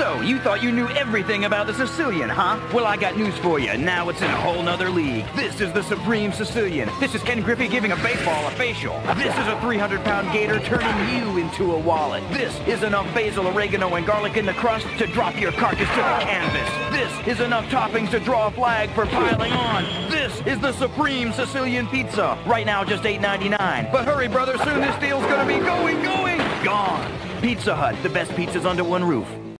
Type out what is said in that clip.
So, you thought you knew everything about the Sicilian, huh? Well, I got news for you. Now it's in a whole nother league. This is the Supreme Sicilian. This is Ken Griffey giving a baseball a facial. This is a 300-pound gator turning you into a wallet. This is enough basil, oregano, and garlic in the crust to drop your carcass to the canvas. This is enough toppings to draw a flag for piling on. This is the Supreme Sicilian Pizza. Right now, just $8.99. But hurry, brother, soon this deal's gonna be going, going, gone. Pizza Hut, the best pizzas under one roof.